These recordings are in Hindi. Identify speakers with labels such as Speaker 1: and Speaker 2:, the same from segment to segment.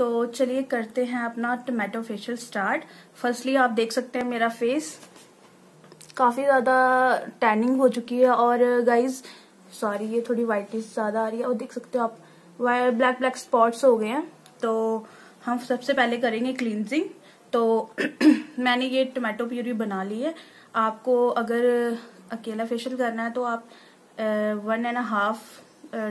Speaker 1: तो चलिए करते हैं अपना टोमेटो फेशियल स्टार्ट फर्स्टली आप देख सकते हैं मेरा फेस काफ़ी ज़्यादा टैनिंग हो चुकी है और गाइज़ सॉरी ये थोड़ी वाइटनेस ज़्यादा आ रही है। और देख सकते हो आप ब्लैक ब्लैक स्पॉट्स हो गए हैं। तो हम सबसे पहले करेंगे क्लींजिंग तो मैंने ये टोमेटो प्यूरी बना ली है। आपको अगर अकेला फेशियल करना है तो आप वन एंड हाफ़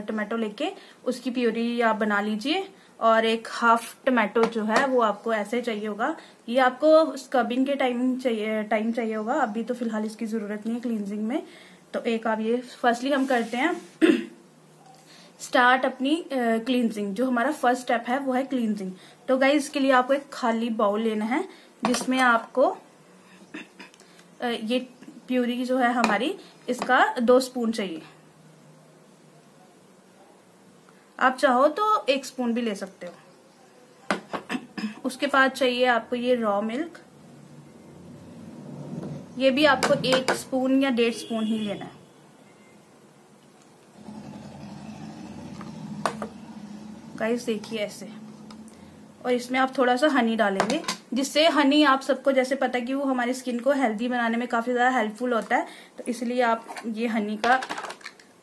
Speaker 1: टोमेटो लेके उसकी प्यूरी आप बना लीजिए। और एक हाफ़ टमाटो जो है, वो आपको ऐसे चाहिए होगा। ये आपको स्क्रबिंग के टाइम चाहिए टाइम चाहिए होगा। अभी तो फ़िलहाल इसकी ज़रूरत नहीं है क्लींजिंग में। तो एक आप ये फर्स्टली हम करते हैं स्टार्ट अपनी क्लींजिंग जो हमारा फ़र्स्ट स्टेप है, वो है क्लींजिंग तो गाइज़ इसके लिए आपको एक खाली बाउल लेना है, जिसमें आपको ये प्यूरी जो है हमारी, इसका दो स्पून चाहिए। आप चाहो तो एक स्पून भी ले सकते हो। उसके बाद चाहिए आपको ये रॉ मिल्क ये भी आपको एक स्पून या डेढ़ स्पून ही लेना है। गाइस देखिए ऐसे। और इसमें आप थोड़ा सा हनी डालेंगे, जिससे हनी आप सबको, जैसे पता है कि वो हमारी स्किन को हेल्दी बनाने में काफ़ी ज़्यादा हेल्पफुल होता है तो इसलिए आप ये हनी का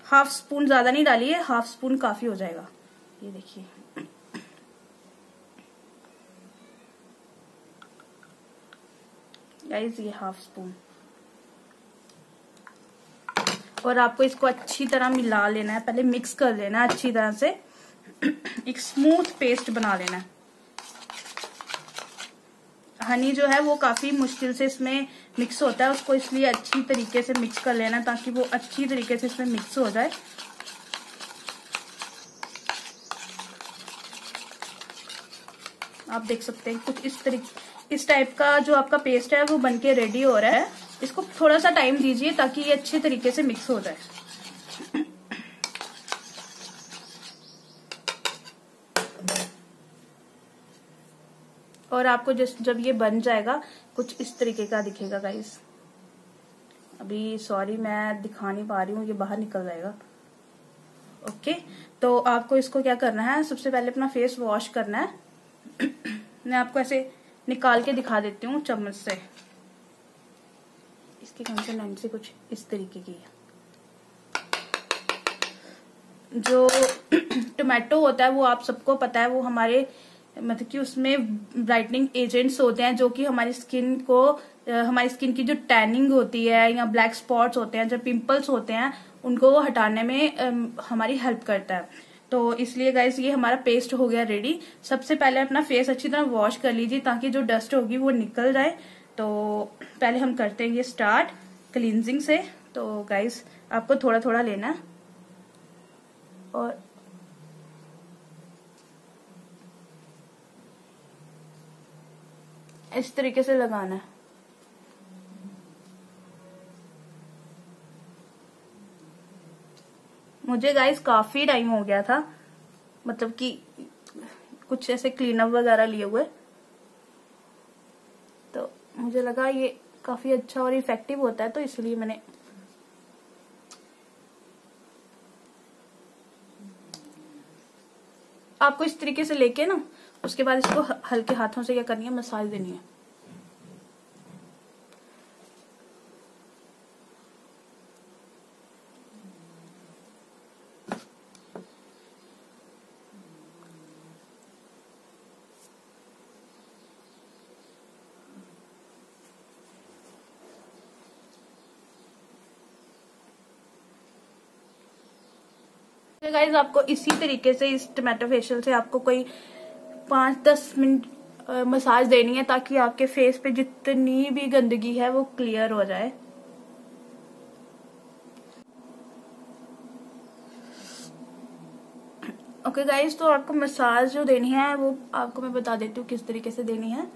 Speaker 1: हाफ़ स्पून ज़्यादा नहीं डालिए हाफ़ स्पून काफ़ी हो जाएगा। ये देखिए। गाइस ये हाफ़ स्पून और आपको इसको अच्छी तरह मिला लेना है, पहले मिक्स कर लेना है अच्छी तरह से। एक स्मूथ पेस्ट बना लेना है। हनी जो है वो काफ़ी मुश्किल से इसमें मिक्स होता है, उसको इसलिए अच्छी तरीके से मिक्स कर लेना ताकि वो अच्छी तरीके से इसमें मिक्स हो जाए। आप देख सकते हैं कुछ इस तरीके, इस टाइप का जो आपका पेस्ट है, वो बनके रेडी हो रहा है। इसको थोड़ा सा टाइम दीजिए ताकि ये अच्छे तरीके से मिक्स हो जाए। और आपको जस्ट जब ये बन जाएगा, कुछ इस तरीके का दिखेगा गाइस अभी सॉरी मैं दिखा नहीं पा रही हूँ, ये बाहर निकल जाएगा। ओके तो आपको इसको क्या करना है, सबसे पहले अपना फेस वॉश करना है। मैं आपको ऐसे निकाल के दिखा देती हूँ चम्मच से। इसकी कंसोनेंसी कुछ इस तरीके की है। जो टोमेटो होता है, वो आप सबको पता है, वो हमारे मतलब कि उसमें ब्राइटनिंग एजेंट्स होते हैं, जो कि हमारी स्किन को हमारी स्किन की जो टैनिंग होती है या ब्लैक स्पॉट्स होते हैं, जो पिंपल्स होते हैं, उनको हटाने में हमारी हेल्प करता है। तो इसलिए गाइस ये हमारा पेस्ट हो गया रेडी सबसे पहले अपना फेस अच्छी तरह वॉश कर लीजिए ताकि जो डस्ट होगी वो निकल जाए. तो पहले हम करते हैं ये स्टार्ट क्लींजिंग से. तो गाइस आपको थोड़ा थोड़ा लेना और इस तरीके से लगाना है। मुझे गाइस काफ़ी टाइम हो गया था। मतलब कि कुछ ऐसे क्लीनअप वगैरह लिए हुए। तो मुझे लगा ये काफ़ी अच्छा और इफ़ेक्टिव होता है तो इसलिए मैंने आपको इस तरीके से लेके ना, उसके बाद इसको हल्के हाथों से क्या करनी है मसाज देनी है। गाइज़ आपको इसी तरीके से, इस टमाटो फेशियल से आपको कोई पाँच दस मिनट मसाज देनी है ताकि आपके फेस पे जितनी भी गंदगी है वो क्लियर हो जाए। ओके okay गाइज़ तो आपको मसाज जो देनी है वो आपको मैं बता देती हूँ किस तरीके से देनी है।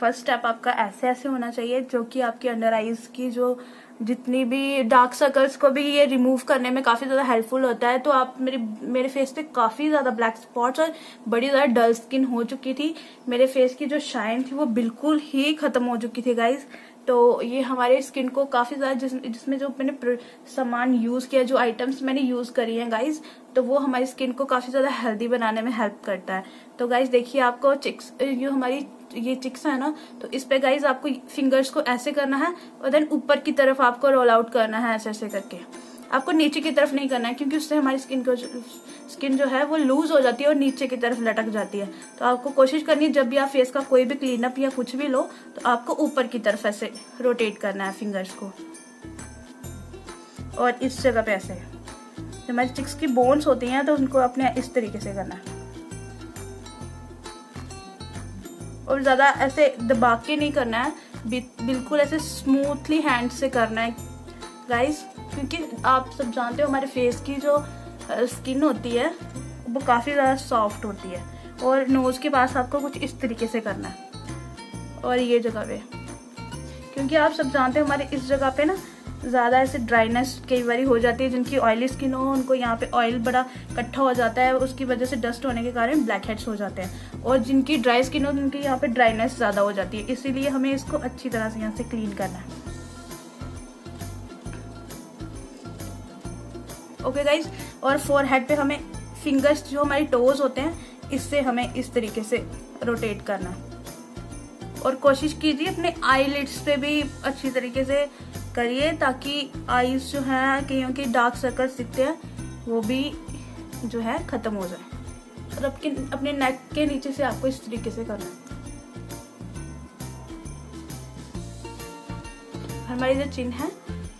Speaker 1: फ़र्स्ट स्टेप आपका ऐसे ऐसे होना चाहिए जो कि आपकी अंडर आईज की जो जितनी भी डार्क सर्कल्स को भी ये रिमूव करने में काफ़ी ज़्यादा हेल्पफुल होता है। तो आप मेरे मेरे फेस पे काफ़ी ज़्यादा ब्लैक स्पॉट्स और बड़ी ज़्यादा डल स्किन हो चुकी थी। मेरे फेस की जो शाइन थी वो बिल्कुल ही खत्म हो चुकी थी गाइज़ तो ये हमारे स्किन को काफ़ी ज़्यादा जिस, जिसमें जो मैंने सामान यूज़ किया जो आइटम्स मैंने यूज़ करी हैं गाइज़ तो वो हमारी स्किन को काफ़ी ज़्यादा हेल्दी बनाने में हेल्प करता है। तो गाइज़ देखिए आपको चिक्स जो हमारी ये चिक्स है ना तो इस पे गाइज़ आपको फिंगर्स को ऐसे करना है और देन ऊपर की तरफ़ आपको रोल आउट करना है ऐसे ऐसे करके। आपको नीचे की तरफ़ नहीं करना है क्योंकि उससे हमारी स्किन को स्किन जो है वो लूज हो जाती है और नीचे की तरफ़ लटक जाती है। तो आपको कोशिश करनी है, जब भी आप फेस का कोई भी क्लीन अप या कुछ भी लो तो आपको ऊपर की तरफ़ ऐसे रोटेट करना है फिंगर्स को। और इस जगह पे ऐसे। हमारी चिक्स की बोन्स होती हैं तो उनको अपने इस तरीके से करना है। और ज़्यादा ऐसे दबा के नहीं करना है। बिल्कुल ऐसे स्मूथली हैंड से करना है। गाइस क्योंकि आप सब जानते हो हमारे फेस की जो स्किन होती है, वो काफ़ी ज़्यादा सॉफ्ट होती है। और नोज़ के पास आपको कुछ इस तरीके से करना है। और ये जगह पे। क्योंकि आप सब जानते हो हमारे इस जगह पे ना ज़्यादा ऐसे ड्राइनेस कई बार हो जाती है, जिनकी ऑयली स्किन हो, उनको यहाँ पे ऑयल बड़ा इकट्ठा हो जाता है, उसकी वजह से डस्ट होने के कारण ब्लैक हेड्स हो जाते हैं। और जिनकी ड्राई स्किन हो, उनकी यहाँ पे ड्राइनेस ज़्यादा हो जाती है। इसीलिए हमें इसको अच्छी तरह से यहाँ से क्लीन करना है। ओके गाइज़ और फोर हेड पे हमें फिंगर्स जो हमारे टोज होते हैं, इससे हमें इस तरीके से रोटेट करना है। और कोशिश कीजिए अपने आई लिड्स पे भी अच्छी तरीके से करिए ताकि आईज जो है, कहीं के डार्क सर्कल्स दिखते हैं, वो भी जो है खत्म हो जाए। और अपने अपने नेक के नीचे से आपको इस तरीके से करना है। हमारी जो चिन्ह है,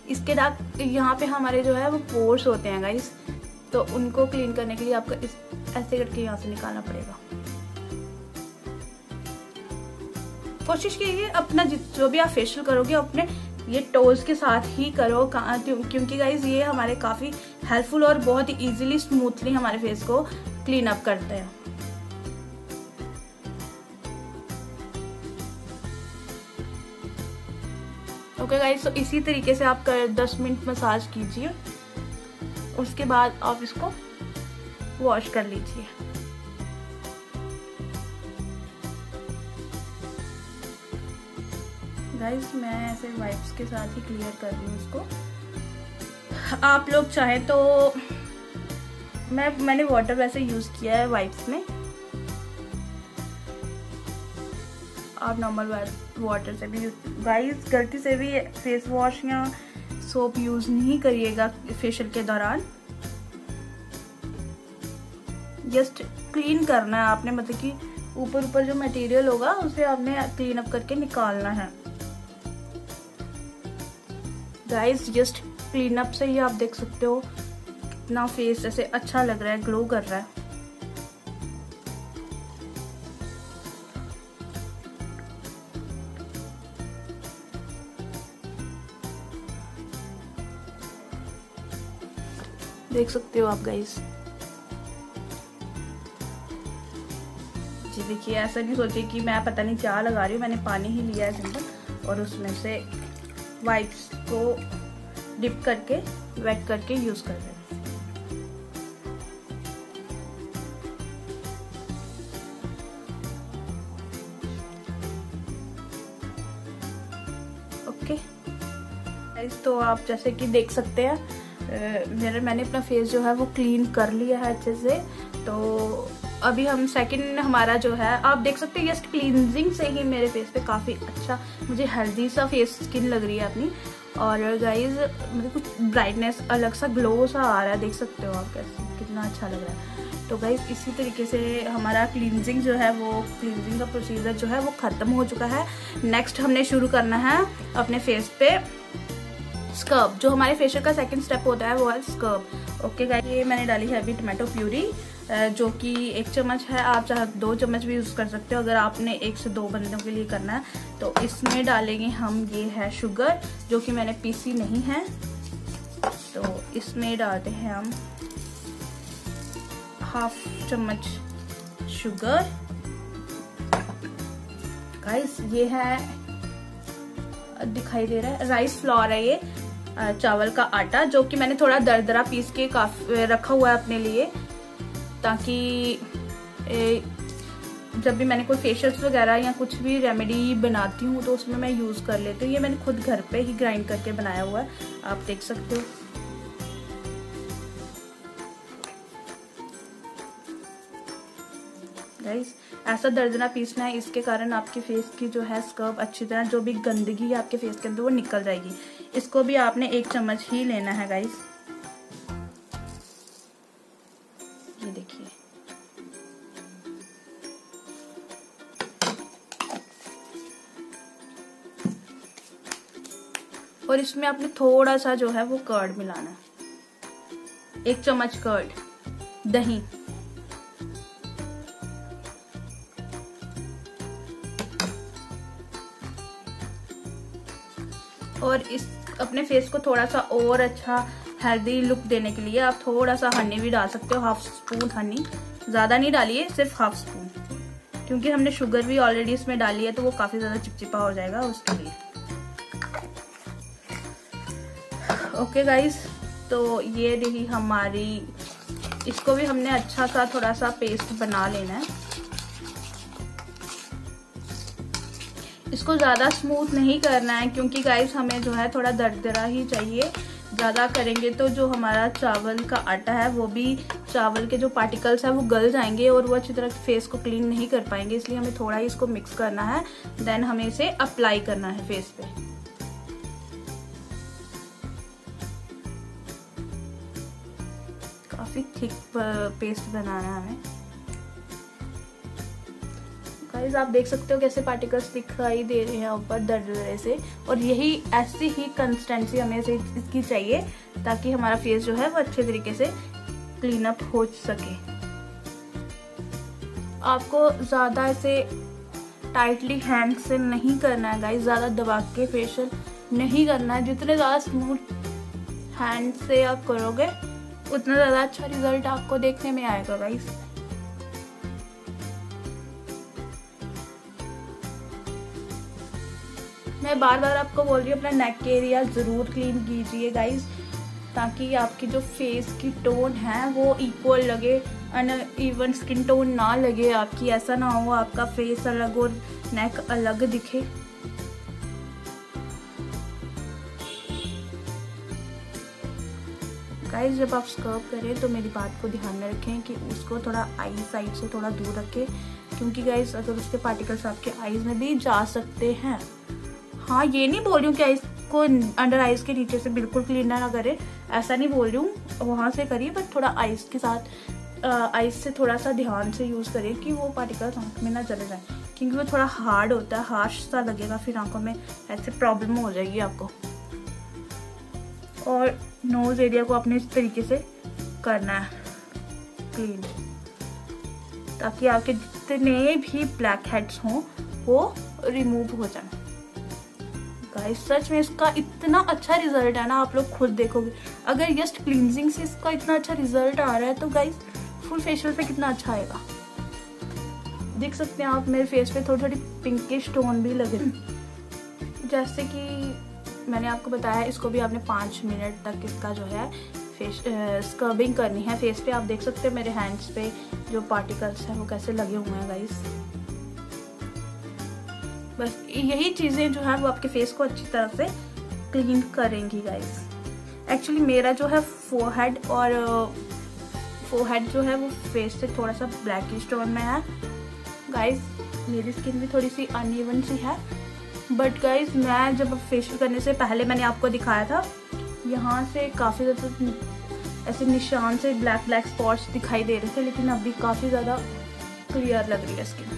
Speaker 1: इसके डार्क यहाँ पे हमारे जो है, वो पोर्स होते हैं गाइस तो उनको क्लीन करने के लिए आपको इस, ऐसे करके यहाँ से निकालना पड़ेगा। कोशिश कीजिए अपना जो भी आप फेशियल करोगे, अपने ये टोज के साथ ही करो क्योंकि गाइज़ ये हमारे काफ़ी हेल्पफुल और बहुत ही इजीली स्मूथली हमारे फेस को क्लीन अप करते हैं। ओके गाइज़ तो इसी तरीके से आप कर 10 मिनट मसाज कीजिए। उसके बाद आप इसको वॉश कर लीजिए। गाइस मैं ऐसे वाइप्स के साथ ही क्लियर कर रही हूँ इसको। आप लोग चाहें तो मैं, मैंने वाटर वैसे यूज़ किया है वाइप्स में। आप नॉर्मल वाटर से भी गाइस गलती से भी फेस वॉश या सोप यूज़ नहीं करिएगा फेशियल के दौरान। जस्ट क्लीन करना है आपने मतलब कि ऊपर ऊपर जो मटेरियल होगा, उसे आपने क्लीन अप करके निकालना है। गाइस जस्ट क्लीन अप से ही आप देख सकते हो कितना फेस ऐसे अच्छा लग रहा है ग्लो कर रहा है। देख सकते हो आप गाइस जी देखिए, ऐसा नहीं सोचिए कि मैं पता नहीं क्या लगा रही हूँ, मैंने पानी ही लिया है सिंपल, और उसमें से वाइप्स को डिप करके वेट करके यूज़ कर रहे हैं। ओके तो आप जैसे कि देख सकते हैं मेरे, मैंने अपना फेस जो है वो क्लीन कर लिया है अच्छे से। तो अभी हम सेकंड हमारा जो है, आप देख सकते हैं जस्ट क्लींजिंग से ही मेरे फेस पे काफ़ी अच्छा मुझे हेल्दी सा फेस स्किन लग रही है अपनी। और गाइज़ मतलब कुछ ब्राइटनेस अलग सा ग्लो सा आ रहा है, देख सकते हो आप कैसे, कितना अच्छा लग रहा है। तो गाइज़ इसी तरीके से हमारा क्लिनजिंग जो है, वो क्लींजिंग का प्रोसीजर जो है, वो ख़त्म हो चुका है। नेक्स्ट हमने शुरू करना है अपने फेस पे स्कर्ब जो हमारे फेशियल का सेकंड स्टेप होता है, वो है स्कर्ब ओके गाइस ये मैंने डाली है अभी टमाटो प्यूरी जो कि एक चम्मच है, आप चाहे दो चम्मच भी यूज़ कर सकते हो, अगर आपने एक से दो बंदों के लिए करना है तो इसमें डालेंगे हम ये है शुगर जो कि मैंने पीसी नहीं है। तो इसमें डालते हैं हम हाफ़ चम्मच शुगर गाइस ये है, दिखाई दे रहा है राइस फ्लोर है ये चावल का आटा, जो कि मैंने थोड़ा दरदरा पीस के काफ़ी, रखा हुआ है अपने लिए। ताकि ए, जब भी मैंने कोई फेशियल्स वगैरह या कुछ भी रेमेडी बनाती हूँ तो उसमें मैं यूज़ कर लेती हूँ। ये मैंने खुद घर पे ही ग्राइंड करके बनाया हुआ है। आप देख सकते हो। गाइस ऐसा दर्दना पीसना है। इसके कारण आपके फेस की जो है स्कर्ब अच्छी तरह जो भी गंदगी है आपके फेस के अंदर वो निकल जाएगी। इसको भी आपने एक चम्मच ही लेना है गाइस और इसमें आपने थोड़ा सा जो है वो कर्ड मिलाना है। एक चम्मच कर्ड दही। और इस अपने फेस को थोड़ा सा और अच्छा हेल्दी लुक देने के लिए आप थोड़ा सा हनी भी डाल सकते हो हाफ़ स्पून हनी ज़्यादा नहीं डालिए, सिर्फ़ हाफ़ स्पून क्योंकि हमने शुगर भी ऑलरेडी इसमें डाली है तो वो काफ़ी ज़्यादा चिपचिपा हो जाएगा उसके लिए। ओके गाइस तो ये रही हमारी, इसको भी हमने अच्छा सा थोड़ा सा पेस्ट बना लेना है। इसको ज़्यादा स्मूथ नहीं करना है क्योंकि गाइस हमें जो है थोड़ा दरदरा ही चाहिए। ज़्यादा करेंगे तो जो हमारा चावल का आटा है, वो भी चावल के जो पार्टिकल्स है, वो गल जाएँगे और वो अच्छी तरह फेस को क्लीन नहीं कर पाएँगे। इसलिए हमें थोड़ा ही इसको मिक्स करना है देन हमें इसे अप्लाई करना है फेस पे। थिक पेस्ट बनाना है। हमें गाइस आप देख सकते हो कैसे पार्टिकल्स दिखाई दे रहे हैं ऊपर दरदरे से। और यही, ऐसी ही कंसिस्टेंसी हमें से इसकी चाहिए, ताकि हमारा फेस जो है वो अच्छे तरीके से क्लीन अप हो सके। आपको ज़्यादा ऐसे टाइटली हैंड से नहीं करना है गाइज़ ज़्यादा दबा के फेशियल नहीं करना है। जितने ज़्यादा स्मूथ हैंड से आप करोगे उतना ज़्यादा अच्छा रिज़ल्ट आपको देखने में आएगा गाइस मैं बार बार आपको बोल रही हूँ, अपना नेक एरिया ज़रूर क्लीन कीजिए गाइज़ ताकि आपकी जो फेस की टोन है, वो इक्वल लगे इवन स्किन टोन ना लगे आपकी, ऐसा ना हो आपका फेस अलग और नेक अलग दिखे। गाइस जब आप स्कर्व करें तो मेरी बात को ध्यान में रखें कि उसको थोड़ा आई साइड से थोड़ा दूर रखें, क्योंकि गाइस अगर उसके पार्टिकल्स आपके आईज में भी जा सकते हैं। हाँ ये नहीं बोल रही हूँ कि आइस को अंडर आइज़ के नीचे से बिल्कुल क्लीन ना करें, ऐसा नहीं बोल रही हूँ। वहाँ से करिए बट थोड़ा आइस के साथ आइस से थोड़ा सा ध्यान से यूज़ करें कि वो पार्टिकल्स आँख में ना चले जाए, क्योंकि वो थोड़ा हार्ड होता है हार्श सा लगेगा, फिर आँखों में ऐसे प्रॉब्लम हो जाएगी आपको। और नोज़ एरिया को अपने इस तरीके से करना है। क्लीन ताकि आपके जितने भी ब्लैक हेड्स हों, वो रिमूव हो जाए। गाइस सच में इसका इतना अच्छा रिज़ल्ट है ना, आप लोग खुद देखोगे। अगर जस्ट क्लिनजिंग से इसका इतना अच्छा रिज़ल्ट आ रहा है तो गाइस फुल फेशियल पे कितना अच्छा आएगा। देख सकते हैं आप, मेरे फेस पे थोड़ी थोड़ी पिंकिश टोन भी लग रही। जैसे कि मैंने आपको बताया, इसको भी आपने पाँच मिनट तक इसका जो है फेस स्क्रबिंग करनी है। फेस पे आप देख सकते हैं मेरे हैंड्स पे जो पार्टिकल्स हैं, वो कैसे लगे हुए हैं गाइस बस यही चीज़ें जो है, वो आपके फेस को अच्छी तरह से क्लीन करेंगी गाइस एक्चुअली मेरा जो है फोरहेड और फोरहेड जो है, वो फेस से थोड़ा सा ब्लैक स्टोन में है। गाइस मेरी स्किन भी थोड़ी सी अनइवन सी है। बट गाइज़ मैं जब फेशियल करने से पहले मैंने आपको दिखाया था, यहाँ से काफ़ी ज़्यादा ऐसे निशान से ब्लैक ब्लैक स्पॉट्स दिखाई दे रहे थे, लेकिन अभी काफ़ी ज़्यादा क्लियर लग रही है स्किन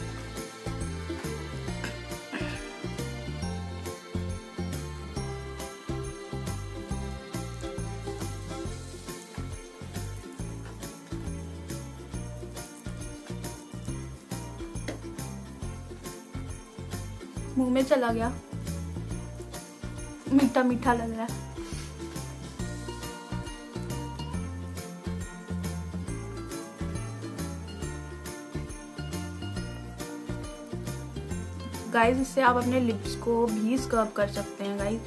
Speaker 1: में चला गया। मीठा मीठा लग रहा है। गाइस इससे आप अपने लिप्स को भी स्क्रब कर सकते हैं गाइस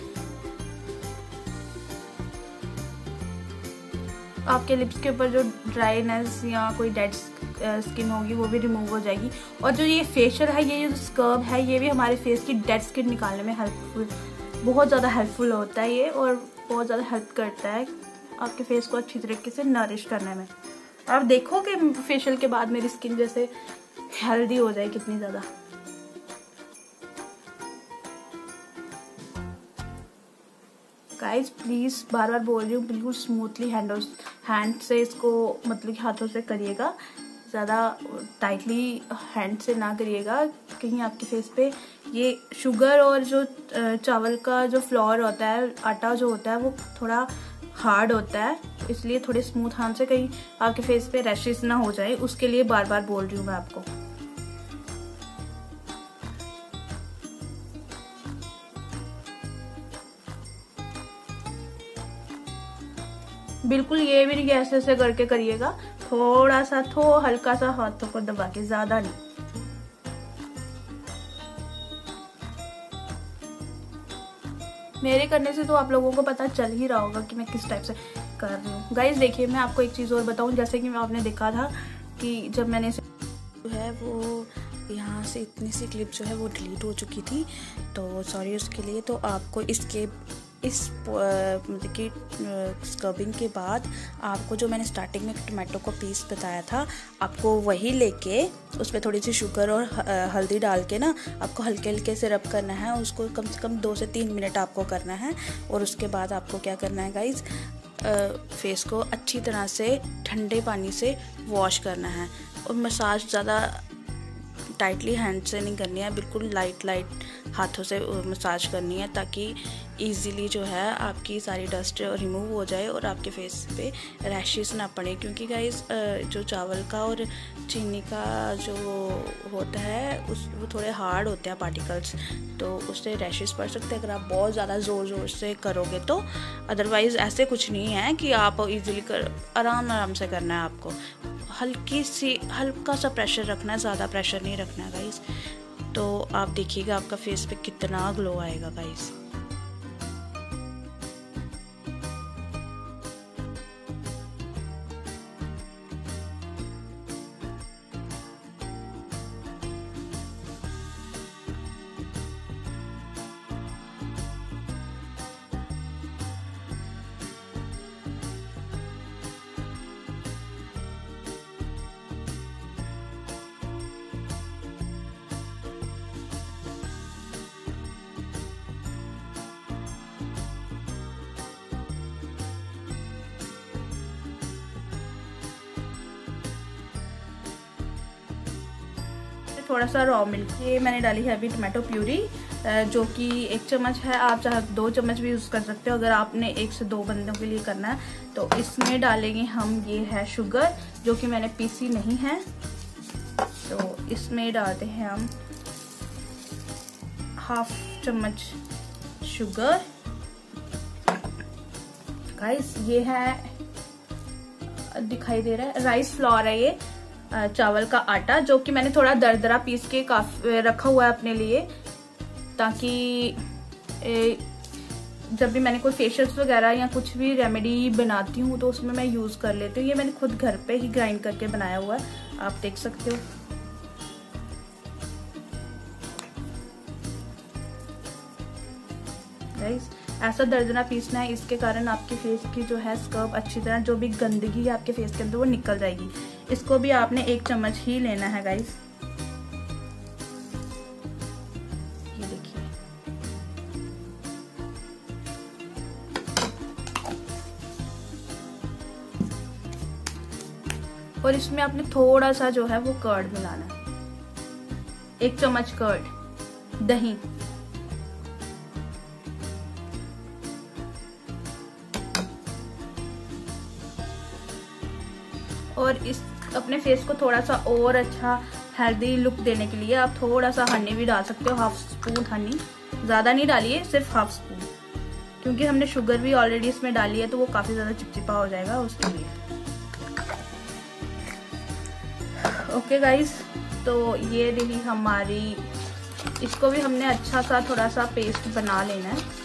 Speaker 1: आपके लिप्स के ऊपर जो ड्राइनेस या कोई डेड स्किन होगी, वो भी रिमूव हो जाएगी। और जो ये फेशियल है, ये जो स्कर्ब है, ये भी हमारे फेस की डेड स्किन निकालने में हेल्पफुल बहुत ज़्यादा हेल्पफुल होता है ये और बहुत ज़्यादा हेल्प करता है आपके फेस को अच्छी तरीके से नरिश करने में। आप देखो कि फेशियल के बाद मेरी स्किन जैसे हेल्दी हो जाए कितनी ज़्यादा। गाइस प्लीज़ बार बार बोल रही हूँ, बिल्कुल स्मूथली हैंड हैंड से इसको मतलब कि हाथों से करिएगा। ज़्यादा टाइटली हैंड से ना करिएगा। कहीं आपके फेस पे ये शुगर और जो चावल का जो फ्लोर होता है, आटा जो होता है, वो थोड़ा हार्ड होता है। इसलिए थोड़े स्मूथ हाथ से कहीं आपके फेस पे रैशेस ना हो जाए। उसके लिए बार बार बोल रही हूँ मैं आपको। बिल्कुल ये भी नहीं ऐसे ऐसे करके करिएगा। थोड़ा सा थो हल्का सा हाथों को दबा के, ज़्यादा नहीं। मेरे करने से तो आप लोगों को पता चल ही रहा होगा कि मैं किस टाइप से कर रही हूँ। गाइज़ देखिए, मैं आपको एक चीज़ और बताऊँ, जैसे कि मैं आपने देखा था कि जब मैंने जो है वो यहाँ से इतनी सी क्लिप जो है वो डिलीट हो चुकी थी तो सॉरी उसके लिए तो आपको इसके इस मतलब कि स्क्रबिंग के बाद आपको जो मैंने स्टार्टिंग में टोमेटो को पीस बताया था, आपको वही लेके उस पर थोड़ी सी शुगर और हल्दी डाल के ना, आपको हल्के हल्के से रब करना है, उसको कम से कम दो से तीन मिनट आपको करना है और उसके बाद आपको क्या करना है गाइज़ फेस को अच्छी तरह से ठंडे पानी से वॉश करना है और मसाज ज़्यादा टाइटली हैंड से नहीं करनी है, बिल्कुल लाइट लाइट हाथों से मसाज करनी है ताकि इजीली जो है आपकी सारी डस्ट रिमूव हो जाए और आपके फेस पे रैशेस ना पड़े। क्योंकि गाइस जो चावल का और चीनी का जो होता है, उस, वो थोड़े हार्ड होते हैं पार्टिकल्स तो उससे रैशेस पड़ सकते हैं। अगर आप बहुत ज़्यादा ज़ोर ज़ोर से करोगे तो। अदरवाइज़ ऐसे कुछ नहीं है कि आप ईज़िली कर, आराम आराम से करना है आपको। हल्की सी, हल्का सा प्रेशर रखना है, ज़्यादा प्रेशर नहीं रखना है गाइस तो आप देखिएगा आपका फेस पे कितना ग्लो आएगा गाइस थोड़ा सा रॉ मिल्क ये मैंने डाली है अभी टमाटो प्यूरी जो कि एक चम्मच है। आप चाहे दो चम्मच भी यूज़ कर सकते हो, अगर आपने एक से दो बंदों के लिए करना है तो इसमें डालेंगे हम ये है शुगर जो कि मैंने पीसी नहीं है। तो इसमें डालते हैं हम हाफ़ चम्मच शुगर गाइस ये है, दिखाई दे रहा है राइस फ्लोर है ये। चावल का आटा, जो कि मैंने थोड़ा दरदरा पीस के काफ़ी रखा हुआ है अपने लिए, ताकि जब भी मैंने कोई फेशियल्स वगैरह या कुछ भी रेमेडी बनाती हूँ तो उसमें मैं यूज़ कर लेती हूँ। ये मैंने खुद घर पे ही ग्राइंड करके बनाया हुआ है। आप देख सकते हो। ऐसा दर्दना पीसना है, इसके कारण आपके फेस की जो है स्कर्ब अच्छी तरह, जो भी गंदगी है आपके फेस के अंदर, वो निकल जाएगी। इसको भी आपने एक चम्मच ही लेना है गाइस देखिए। और इसमें आपने थोड़ा सा जो है वो कर्ड मिलाना एक चम्मच कर्ड दही। और इस अपने फेस को थोड़ा सा और अच्छा हेल्दी लुक देने के लिए आप थोड़ा सा हनी भी डाल सकते हो हाफ़ स्पून हनी ज़्यादा नहीं डालिए, सिर्फ़ हाफ़ स्पून क्योंकि हमने शुगर भी ऑलरेडी इसमें डाली है तो वो काफ़ी ज़्यादा चिपचिपा हो जाएगा उसके लिए। ओके गाइस तो ये रही हमारी, इसको भी हमने अच्छा सा थोड़ा सा पेस्ट बना लेना है।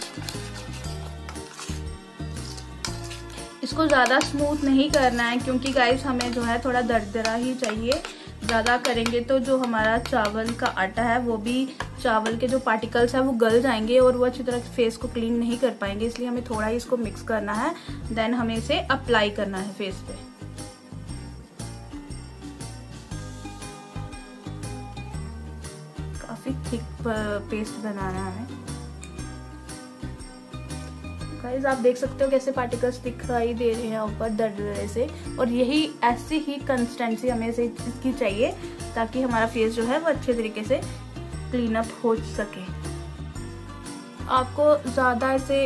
Speaker 1: इसको ज़्यादा स्मूथ नहीं करना है, क्योंकि गाइस हमें जो है थोड़ा दरदरा ही चाहिए। ज़्यादा करेंगे तो जो हमारा चावल का आटा है, वो भी चावल के जो पार्टिकल्स है, वो गल जाएँगे और वो अच्छी तरह फेस को क्लीन नहीं कर पाएँगे। इसलिए हमें थोड़ा ही इसको मिक्स करना है देन हमें इसे अप्लाई करना है फेस पे। काफ़ी थिक पेस्ट बनाना है हमें। गाइस आप देख सकते हो कैसे पार्टिकल्स दिखाई दे रहे हैं ऊपर दरदरे से। और यही ऐसी ही कंसिस्टेंसी हमें से इसकी चाहिए, ताकि हमारा फेस जो है वो अच्छे तरीके से क्लीन अप हो सके। आपको ज़्यादा ऐसे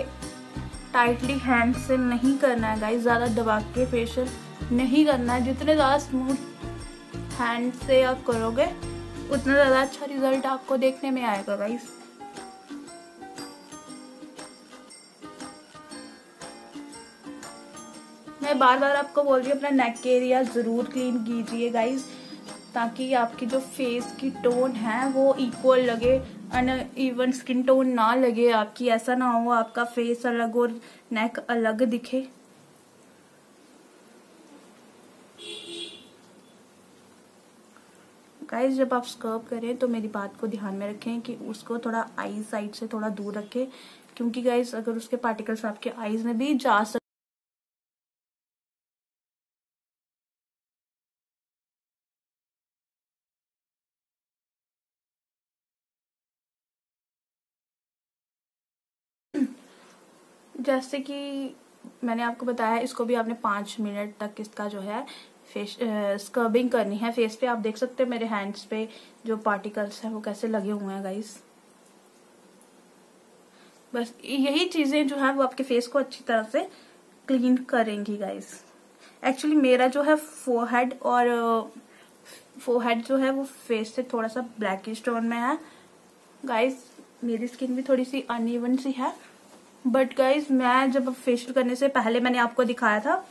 Speaker 1: टाइटली हैंड से नहीं करना है गाइज़ ज़्यादा दबा के फेशियल नहीं करना है। जितने ज़्यादा स्मूथ हैंड से आप करोगे, उतना ज़्यादा अच्छा रिज़ल्ट आपको देखने में आएगा गाइस मैं बार बार आपको बोल रही हूँ, अपना नेक के एरिया ज़रूर क्लीन कीजिए गाइज़ ताकि आपकी जो फेस की टोन है, वो इक्वल लगे अन इवन स्किन टोन ना लगे आपकी, ऐसा ना हो आपका फेस अलग और नेक अलग दिखे। गाइज़ जब आप स्कर्ब करें तो मेरी बात को ध्यान में रखें कि उसको थोड़ा आई साइड से थोड़ा दूर रखें, क्योंकि गाइज़ अगर उसके पार्टिकल्स आपके आईज में भी जा सकते जैसे कि मैंने आपको बताया, इसको भी आपने पाँच मिनट तक इसका जो है फेस स्क्रबिंग करनी है। फेस पे आप देख सकते हैं मेरे हैंड्स पे जो पार्टिकल्स हैं, वो कैसे लगे हुए हैं गाइस बस यही चीज़ें जो है, वो आपके फेस को अच्छी तरह से क्लीन करेंगी गाइस एक्चुअली मेरा जो है फोरहेड और फोरहेड जो है, वो फेस से थोड़ा सा ब्लैकिश टोन में है। गाइस मेरी स्किन भी थोड़ी सी अनइवन सी है। बट गाइज़ मैं जब फेशियल करने से पहले मैंने आपको दिखाया था,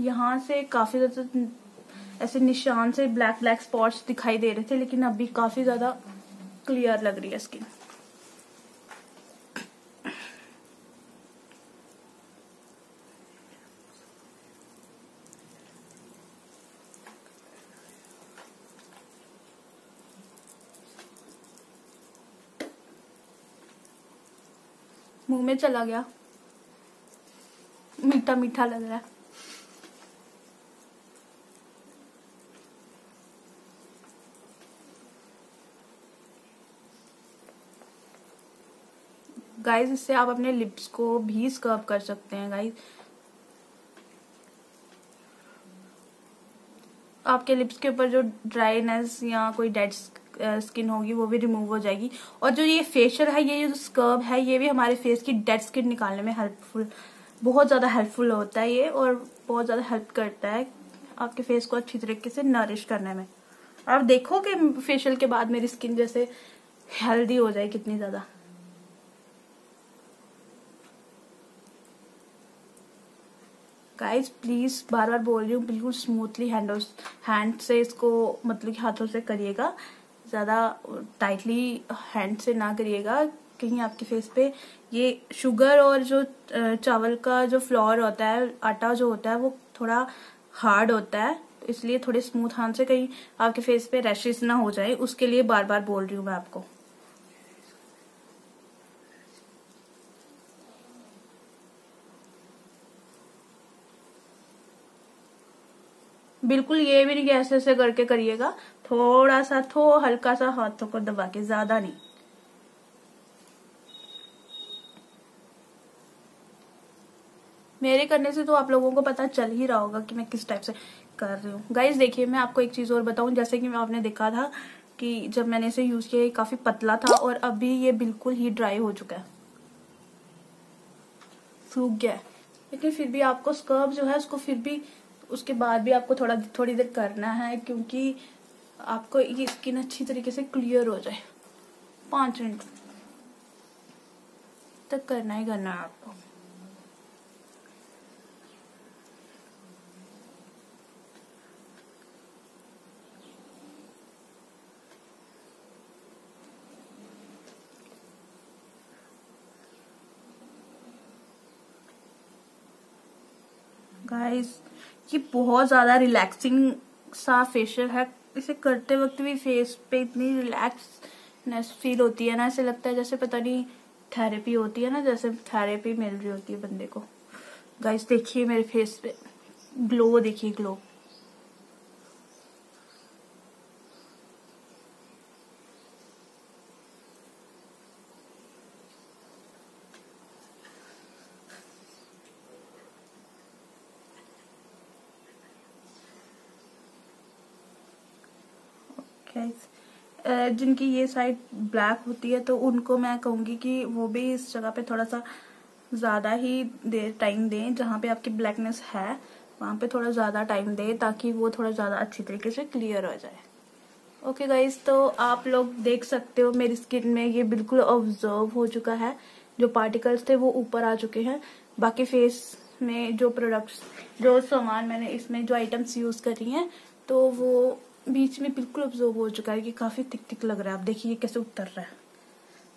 Speaker 1: यहाँ से काफ़ी ज़्यादा ऐसे निशान से ब्लैक ब्लैक स्पॉट्स दिखाई दे रहे थे, लेकिन अभी काफ़ी ज़्यादा क्लियर लग रही है स्किन मुँह में चला गया। मीठा मीठा लग रहा है। गाइस इससे आप अपने लिप्स को भी स्कर्ब कर सकते हैं गाइस आपके लिप्स के ऊपर जो ड्राइनेस या कोई डेड स्किन होगी, वो भी रिमूव हो जाएगी। और जो ये फेशियल है, ये जो स्कर्ब है, ये भी हमारे फेस की डेड स्किन निकालने में हेल्पफुल बहुत ज़्यादा हेल्पफुल होता है ये और बहुत ज़्यादा हेल्प करता है आपके फेस को अच्छी तरीके से नरिश करने में। आप देखो कि फेशियल के बाद मेरी स्किन जैसे हेल्दी हो जाए कितनी ज़्यादा। गाइज़ प्लीज़ बार बार बोल रही हूँ, बिल्कुल स्मूथली हैंड हैंड से इसको मतलब हाथों से करिएगा। ज़्यादा टाइटली हैंड से ना करिएगा। कहीं आपके फेस पे ये शुगर और जो चावल का जो फ्लोर होता है, आटा जो होता है, वो थोड़ा हार्ड होता है। इसलिए थोड़े स्मूथ हाथ से कहीं आपके फेस पे रैशेज ना हो जाए। उसके लिए बार बार बोल रही हूँ मैं आपको। बिल्कुल ये भी नहीं कि ऐसे ऐसे करके करिएगा। थोड़ा सा, थो, हल्का सा हाथों को दबा के, ज़्यादा नहीं। मेरे करने से तो आप लोगों को पता चल ही रहा होगा कि मैं किस टाइप से कर रही हूँ। गाइज़ देखिए, मैं आपको एक चीज़ और बताऊँ, जैसे कि मैं आपने देखा था कि जब मैंने इसे यूज़ किया काफ़ी पतला था और अभी ये बिल्कुल ही ड्राई हो चुका है। सूख गया लेकिन फिर भी आपको स्कर्ब जो है, उसको फिर भी उसके बाद भी आपको थोड़ा, थोड़ी देर करना है क्योंकि आपको ये स्किन अच्छी तरीके से क्लियर हो जाए। पाँच मिनट तक करना ही करना है आपको। गाइस ये बहुत ज़्यादा रिलैक्सिंग सा फेशियल है। इसे करते वक्त भी फेस पे इतनी रिलैक्सनेस फील होती है ना ऐसे लगता है जैसे पता नहीं थेरेपी होती है ना, जैसे थेरेपी मिल रही होती है बंदे को। गाइस देखिए मेरे फेस पे ग्लो देखिए ग्लो गाइस जिनकी ये साइड ब्लैक होती है तो उनको मैं कहूँगी कि वो भी इस जगह पे थोड़ा सा ज़्यादा ही देर टाइम दें, जहाँ पे आपकी ब्लैकनेस है, वहाँ पे थोड़ा ज़्यादा टाइम दें, ताकि वो थोड़ा ज़्यादा अच्छी तरीके से क्लियर हो जाए। ओके गाइज़ तो आप लोग देख सकते हो, मेरी स्किन में ये बिल्कुल ऑब्ज़र्व हो चुका है। जो पार्टिकल्स थे, वो ऊपर आ चुके हैं। बाकी फेस में जो प्रोडक्ट्स जो सामान मैंने इसमें, जो आइटम्स यूज़ करी हैं तो वो बीच में बिल्कुल ऑब्जॉर्व हो चुका है कि काफ़ी थिक थिक लग रहा है। आप देखिए ये कैसे उतर रहा है।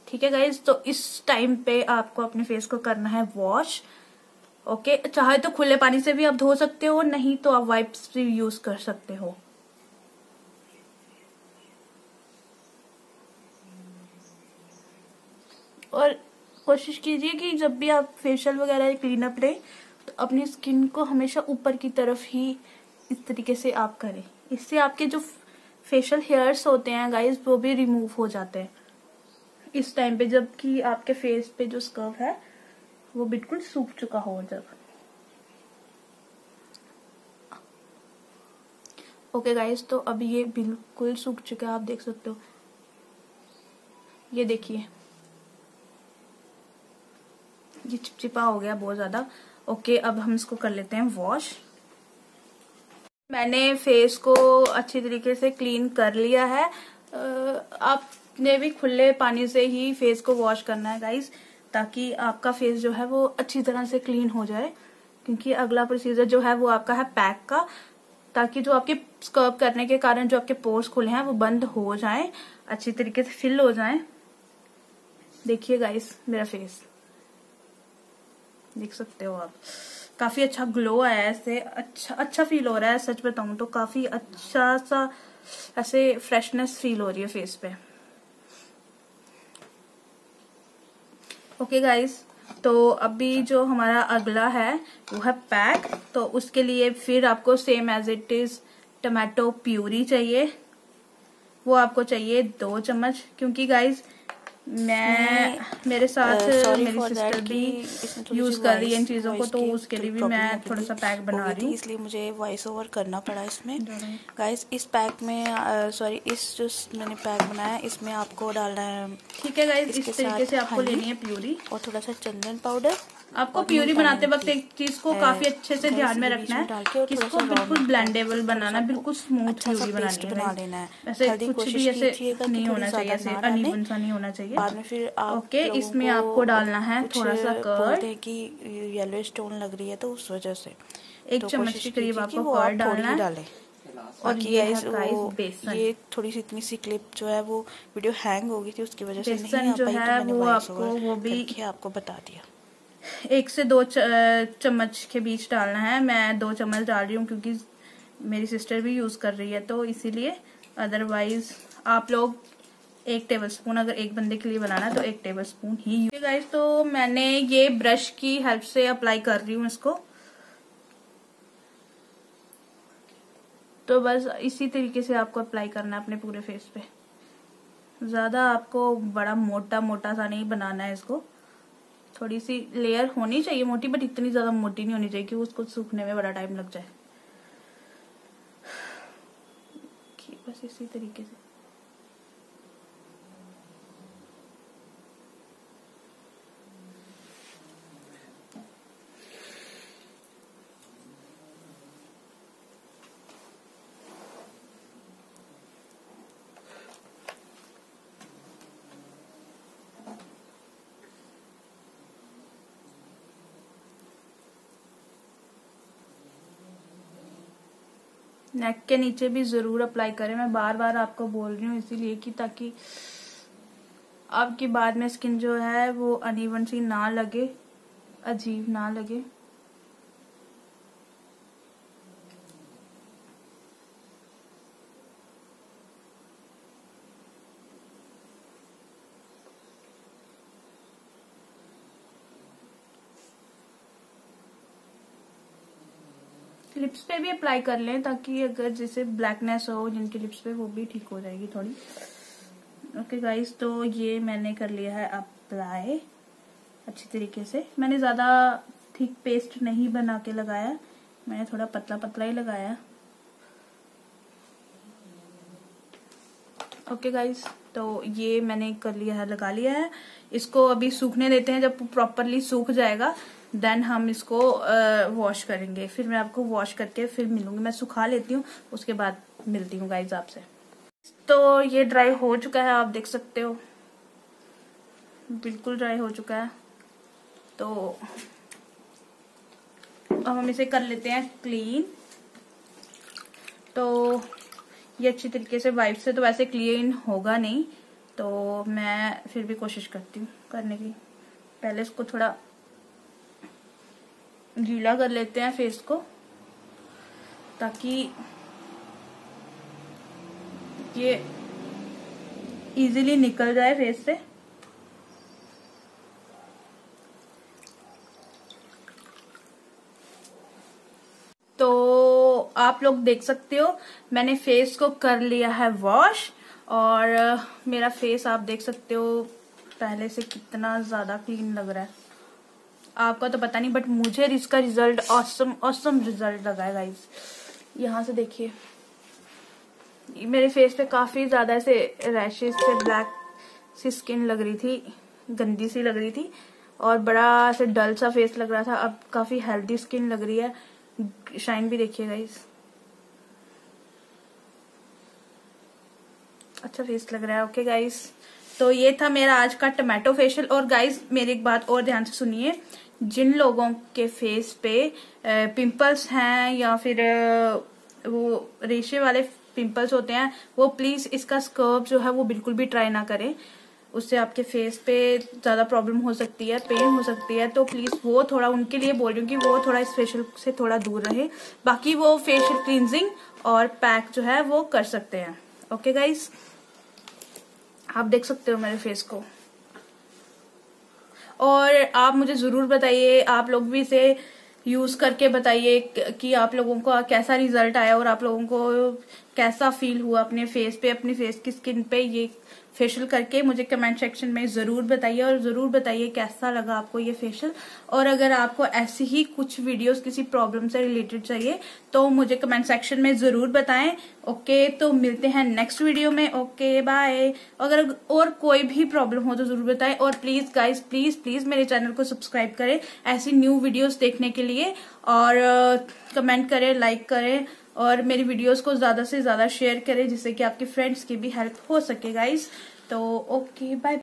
Speaker 1: ठीक है गाइज़ तो इस टाइम पे आपको अपने फेस को करना है वॉश ओके चाहे तो खुले पानी से भी आप धो सकते हो, नहीं तो आप वाइप्स भी यूज़ कर सकते हो। और कोशिश कीजिए कि जब भी आप फेशियल वगैरह क्लीन अप लें तो अपनी स्किन को हमेशा ऊपर की तरफ़ ही इस तरीके से आप करें। इससे आपके जो फेशियल हेयर्स होते हैं गाइस वो भी रिमूव हो जाते हैं। इस टाइम पे जबकि आपके फेस पे जो स्कर्व है, वो बिल्कुल सूख चुका हो जब। ओके गाइज़ तो अब ये बिल्कुल सूख चुका है, आप देख सकते हो। ये देखिए। ये चिपचिपा हो गया बहुत ज़्यादा। ओके अब हम इसको कर लेते हैं वॉश मैंने फेस को अच्छी तरीके से क्लीन कर लिया है। आपने भी खुले पानी से ही फेस को वॉश करना है गाइस ताकि आपका फेस जो है वो अच्छी तरह से क्लीन हो जाए, क्योंकि अगला प्रोसीजर जो है वो आपका है पैक का, ताकि जो आपके स्कर्ब करने के कारण जो आपके पोर्स खुले हैं, वो बंद हो जाए, अच्छी तरीके से फिल हो जाए। देखिए गाइस मेरा फेस देख सकते हो आप। काफ़ी अच्छा ग्लो आया है, ऐसे अच्छा अच्छा फील हो रहा है, सच बताऊँ तो काफ़ी अच्छा सा ऐसे फ्रेशनेस फील हो रही है फेस पे। ओके गाइस तो अभी जो हमारा अगला है, वो है पैक तो उसके लिए फिर आपको same as it is tomato puree चाहिए। वो आपको चाहिए दो चम्मच, क्योंकि गाइस मैं मेरे साथ uh, मेरी सिस्टर भी यूज़ कर रही है इन चीज़ों को तो उसके लिए भी मैं थोड़ा सा पैक बना रही हूँ।
Speaker 2: इसलिए मुझे वॉइस ओवर करना पड़ा इसमें। गाइस इस पैक में सॉरी uh, इस जो मैंने पैक बनाया इसमें आपको डालना है
Speaker 1: ठीक है गाइस इस तरीके से आपको लेनी है प्यूरी
Speaker 2: और थोड़ा सा चंदन पाउडर
Speaker 1: आपको प्यूरी बनाते वक्त एक चीज़ को काफ़ी अच्छे से ध्यान में रखना है इसको बिल्कुल ब्लेंडेबल बनाना बिल्कुल स्मूथ प्यूरी बनानी
Speaker 2: है।
Speaker 1: ऐसे कुछ भी ऐसे नहीं होना चाहिए ऐसे अनइवन सा नहीं होना चाहिए। बाद में फिर ओके इसमें आपको डालना है थोड़ा सा कर्ड
Speaker 2: की येलो स्टोन लग रही है तो उस वजह से।
Speaker 1: एक तो चम्मच के करीब आपको कर्ड डालना है
Speaker 2: और ये ये थोड़ी सी इतनी सी क्लिप जो है वो वीडियो हैंग हो गई थी उसकी वजह से नहीं
Speaker 1: जो है वो आपको वो भी
Speaker 2: आपको बता दिया।
Speaker 1: एक से दो चम्मच के बीच डालना है। मैं दो चम्मच डाल रही हूँ क्योंकि मेरी सिस्टर भी यूज़ कर रही है तो इसीलिए अदरवाइज़ आप लोग एक टेबल स्पून अगर एक बंदे के लिए बनाना है तो एक टेबल स्पून ही गाइस तो मैंने ये ब्रश की हेल्प से अप्लाई कर रही हूँ इसको। तो बस इसी तरीके से आपको अप्लाई करना है अपने पूरे फेस पे। ज़्यादा आपको बड़ा मोटा मोटा सा नहीं बनाना है इसको। थोड़ी सी लेयर होनी चाहिए मोटी बट इतनी ज़्यादा मोटी नहीं होनी चाहिए कि उसको सूखने में बड़ा टाइम लग जाए। बस इसी तरीके से। नेक के नीचे भी ज़रूर अप्लाई करें। मैं बार बार आपको बोल रही हूँ इसीलिए कि ताकि आपकी बाद में स्किन जो है वो अनइवन सी ना लगे, अजीब ना लगे। लिप्स पे भी अप्लाई कर लें ताकि अगर जैसे ब्लैकनेस हो, जिनकी लिप्स पे, वो भी ठीक हो जाएगी थोड़ी। ओके गाइस तो ये मैंने कर लिया है अप्लाई अच्छी तरीके से। मैंने ज़्यादा थिक पेस्ट नहीं बना के लगाया। मैंने थोड़ा पतला पतला ही लगाया। ओके okay गाइस तो ये मैंने कर लिया है, लगा लिया है। इसको अभी सूखने देते हैं, जब प्रॉपरली सूख जाएगा देन हम इसको वॉश करेंगे। फिर मैं आपको वॉश करके फिर मिलूँगी। मैं सुखा लेती हूँ, उसके बाद मिलती हूँ गाइज़ आपसे। तो ये ड्राई हो चुका है, आप देख सकते हो। बिल्कुल ड्राई हो चुका है। तो अब हम इसे कर लेते हैं क्लीन तो ये अच्छी तरीके से वाइप से तो वैसे क्लीन होगा नहीं। तो मैं फिर भी कोशिश करती हूँ करने की। पहले इसको थोड़ा गीला कर लेते हैं फेस को, ताकि ये इजीली निकल जाए फेस से। तो आप लोग देख सकते हो, मैंने फेस को कर लिया है वॉश और मेरा फेस आप देख सकते हो, पहले से कितना ज़्यादा क्लीन लग रहा है। आपका तो पता नहीं बट मुझे इसका रिज़ल्ट ऑसम ऑसम रिज़ल्ट लगा है गाइज़ यहाँ से देखिए. मेरे फेस पे काफ़ी ज़्यादा ऐसे रैशेज से ब्लैक सी स्किन लग रही थी, गंदी सी लग रही थी, और बड़ा ऐसे डल सा फेस लग रहा था. अब काफ़ी हेल्दी स्किन लग रही है. शाइन भी देखिए गाइज़ अच्छा फेस लग रहा है ओके गाइस तो ये था मेरा आज का टमाटो फेशियल और गाइस मेरी एक बात और ध्यान से सुनिए. जिन लोगों के फेस पे पिंपल्स हैं या फिर वो रेशे वाले पिंपल्स होते हैं, वो प्लीज़ इसका स्कर्ब जो है वो बिल्कुल भी ट्राई ना करें। उससे आपके फेस पे ज़्यादा प्रॉब्लम हो सकती है पेन हो सकती है तो प्लीज़ वो थोड़ा उनके लिए बोल रही हूँ कि वो थोड़ा इस फेशियल से थोड़ा दूर रहे। बाकी वो फेशियल क्लींजिंग और पैक जो है वो कर सकते हैं। ओके गाइज़ आप देख सकते हो मेरे फेस को। और आप मुझे ज़रूर बताइए, आप लोग भी इसे यूज़ करके बताइए कि आप लोगों को कैसा रिज़ल्ट आया और आप लोगों को कैसा फील हुआ अपने फेस पे, अपने फेस की स्किन पे, ये फेशियल करके मुझे कमेंट सेक्शन में ज़रूर बताइए और ज़रूर बताइए कैसा लगा आपको ये फेशियल और अगर आपको ऐसी ही कुछ वीडियोस किसी प्रॉब्लम से रिलेटेड चाहिए तो मुझे कमेंट सेक्शन में ज़रूर बताएँ। ओके तो मिलते हैं नेक्स्ट वीडियो में। ओके बाय अगर और कोई भी प्रॉब्लम हो तो ज़रूर बताएँ। और प्लीज़ गाइज़ प्लीज़ प्लीज़ मेरे चैनल को सब्सक्राइब करें। ऐसी न्यू वीडियोज़ देखने के लिए। और कमेंट करें लाइक करें। और मेरी वीडियोस को ज़्यादा से ज़्यादा शेयर करें जिससे कि आपके फ्रेंड्स की भी हेल्प हो सके गाइज़ तो ओके बाय